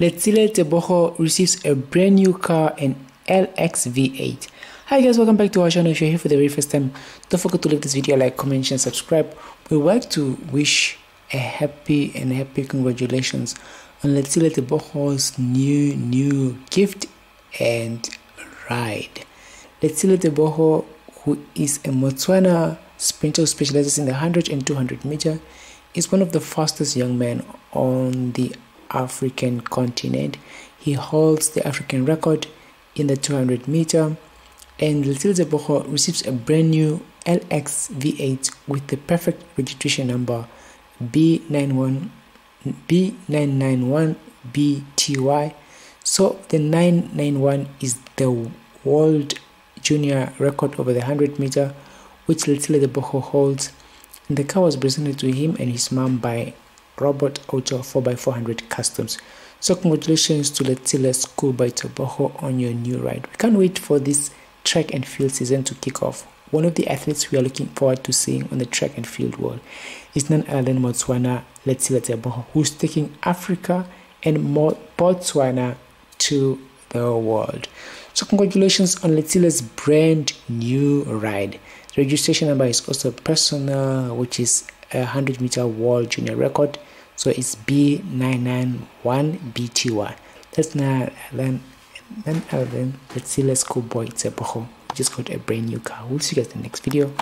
Letsile Tebogo receives a brand new car, an LX V8. Hi guys, welcome back to our channel. If you're here for the very first time, don't forget to leave this video like, comment, and subscribe. We would like to wish a happy and happy congratulations on Letsile Tebogo's new new gift and ride. Letsile Tebogo, who is a Motswana sprinter who specializes in the 100 and 200 meter, is one of the fastest young men on the African continent. He holds the African record in the 200 meter and Letsile Tebogo receives a brand new LX V8 with the perfect registration number B91 B991BTY. So the 991 is the world junior record over the 100 meter which Letsile Tebogo holds. And the car was presented to him and his mom by Robot Auto 4x400 Customs. So congratulations to Letsile Schoolboy Tebogo on your new ride. We can't wait for this track and field season to kick off. One of the athletes we are looking forward to seeing on the track and field world is none other than Motswana Letsile Tebogo, who's taking Africa and Botswana to the world. So congratulations on Letsile's brand new ride. The registration number is also personal, which is a 100 meter world junior record. So it's B991BT1. That's not then then then Letsile Schoolboy Tebogo. Just got a brand new car. We'll see you guys in the next video.